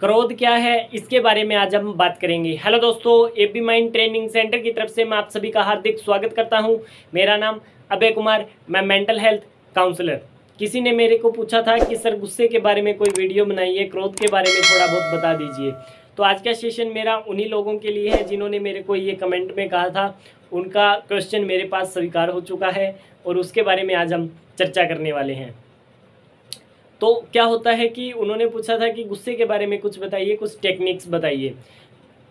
क्रोध क्या है, इसके बारे में आज हम बात करेंगे। हेलो दोस्तों A B mind training centre की तरफ़ से मैं आप सभी का हार्दिक स्वागत करता हूँ। मेरा नाम अभय कुमार, मैं मेंटल हेल्थ काउंसलर। किसी ने मेरे को पूछा था कि, सर, गुस्से के बारे में कोई वीडियो बनाइए, क्रोध के बारे में थोड़ा बहुत बता दीजिए। तो आज का सेशन मेरा उन्हीं लोगों के लिए है जिन्होंने मेरे को ये कमेंट में कहा था। उनका क्वेश्चन मेरे पास स्वीकार हो चुका है और उसके बारे में आज हम चर्चा करने वाले हैं। तो क्या होता है कि उन्होंने पूछा था कि गुस्से के बारे में कुछ बताइए, कुछ टेक्निक्स बताइए।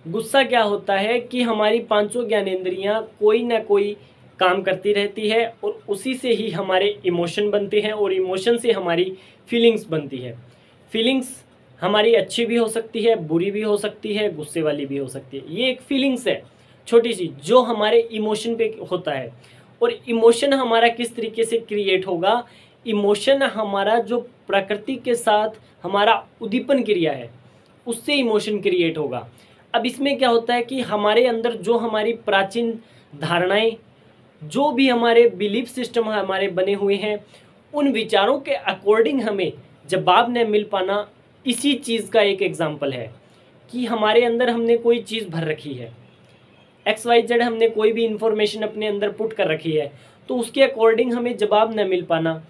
गुस्सा क्या होता है कि हमारी पाँचों ज्ञानेंद्रियाँ कोई ना कोई काम करती रहती है और उसी से ही हमारे इमोशन बनते हैं और इमोशन से हमारी फीलिंग्स बनती है। फीलिंग्स हमारी अच्छी भी हो सकती है, बुरी भी हो सकती है, गुस्से वाली भी हो सकती है। ये एक फीलिंग्स है, छोटी सी, जो हमारे इमोशन पे होता है। और इमोशन हमारा किस तरीके से क्रिएट होगा? इमोशन हमारा जो प्रकृति के साथ हमारा उद्दीपन क्रिया है, उससे इमोशन क्रिएट होगा। अब इसमें क्या होता है कि हमारे अंदर जो हमारी प्राचीन धारणाएँ, जो भी हमारे बिलीफ सिस्टम हमारे बने हुए हैं, उन विचारों के अकॉर्डिंग हमें जवाब न मिल पाना इसी चीज़ का एक एग्ज़ाम्पल है कि हमारे अंदर हमने कोई चीज़ भर रखी है। एक्स वाई जेड हमने कोई भी इंफॉर्मेशन अपने अंदर पुट कर रखी है तो उसके अकॉर्डिंग हमें जवाब न मिल पाना।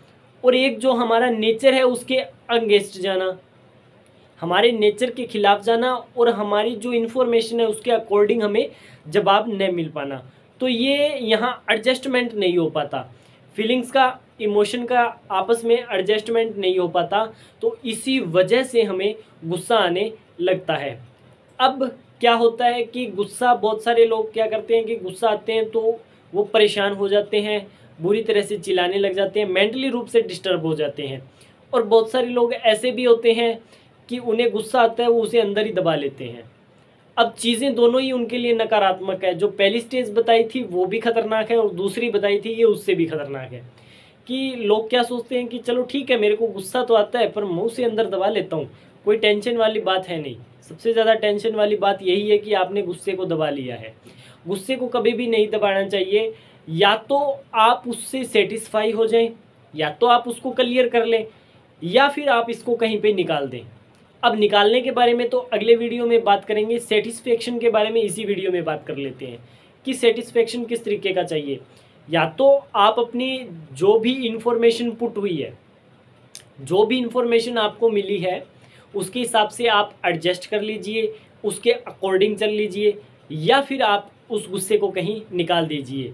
और एक जो हमारा नेचर है उसके अगेंस्ट जाना। हमारे नेचर के खिलाफ जाना और हमारी जो इन्फॉर्मेशन है उसके अकॉर्डिंग हमें जवाब नहीं मिल पाना। तो ये यहाँ एडजस्टमेंट नहीं हो पाता। फीलिंग्स का इमोशन का आपस में एडजस्टमेंट नहीं हो पाता। तो इसी वजह से हमें गुस्सा आने लगता है। अब क्या होता है कि गुस्सा, बहुत सारे लोग क्या करते हैं कि गुस्सा आते हैं तो वो परेशान हो जाते हैं। बुरी तरह से चिल्लाने लग जाते हैं मेंटली रूप से डिस्टर्ब हो जाते हैं। और बहुत सारे लोग ऐसे भी होते हैं कि उन्हें गुस्सा आता है, वो उसे अंदर ही दबा लेते हैं। अब चीज़ें दोनों ही उनके लिए नकारात्मक है। जो पहली स्टेज बताई थी, वो भी खतरनाक है और दूसरी बताई थी, ये उससे भी खतरनाक है। कि लोग क्या सोचते हैं कि चलो ठीक है, मेरे को गुस्सा तो आता है, पर मुँह से अंदर दबा लेता हूँ। कोई टेंशन वाली बात है नहीं। सबसे ज़्यादा टेंशन वाली बात यही है कि आपने गुस्से को दबा लिया है। गुस्से को कभी भी नहीं दबाना चाहिए। या तो आप उससे सेटिस्फाई हो जाएँ, या तो आप उसको क्लियर कर लें, या फिर आप इसको कहीं पे निकाल दें। अब निकालने के बारे में तो अगले वीडियो में बात करेंगे सेटिस्फेक्शन के बारे में इसी वीडियो में बात कर लेते हैं कि सेटिस्फेक्शन किस तरीके का चाहिए। या तो आप अपनी जो भी इंफॉर्मेशन पुट हुई है, जो भी इंफॉर्मेशन आपको मिली है, उसके हिसाब से आप एडजस्ट कर लीजिए, उसके अकॉर्डिंग चल लीजिए, या फिर आप उस गुस्से को कहीं निकाल दीजिए।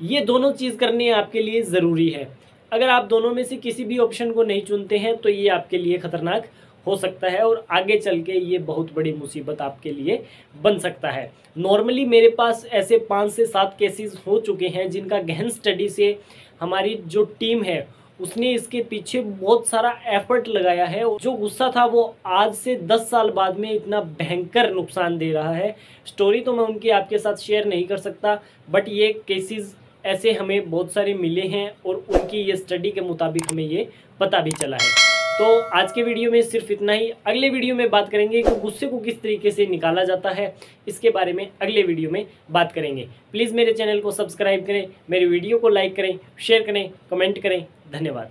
ये दोनों चीज़ करनी आपके लिए ज़रूरी है। अगर आप दोनों में से किसी भी ऑप्शन को नहीं चुनते हैं तो ये आपके लिए ख़तरनाक हो सकता है और आगे चल के ये बहुत बड़ी मुसीबत आपके लिए बन सकता है। नॉर्मली मेरे पास ऐसे पाँच से सात केसेस हो चुके हैं जिनका गहन स्टडी से हमारी जो टीम है, उसने इसके पीछे बहुत सारा एफर्ट लगाया है जो गुस्सा था वो आज से दस साल बाद में इतना भयंकर नुकसान दे रहा है। स्टोरी तो मैं उनकी आपके साथ शेयर नहीं कर सकता बट ये केसेस ऐसे हमें बहुत सारे मिले हैं और उनकी ये स्टडी के मुताबिक हमें ये पता भी चला है। तो आज के वीडियो में सिर्फ़ इतना ही। अगले वीडियो में बात करेंगे कि गुस्से को किस तरीके से निकाला जाता है। इसके बारे में अगले वीडियो में बात करेंगे। प्लीज़ मेरे चैनल को सब्सक्राइब करें, मेरे वीडियो को लाइक करें शेयर करें कमेंट करें। धन्यवाद।